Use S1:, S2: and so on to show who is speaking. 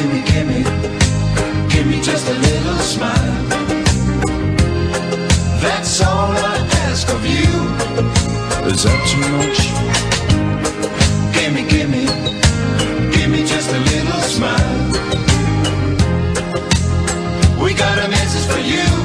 S1: gimme, gimme, gimme just a little smile. That's all I ask of you. Is that too much? Gimme, gimme, gimme just a little smile. We got a message for you.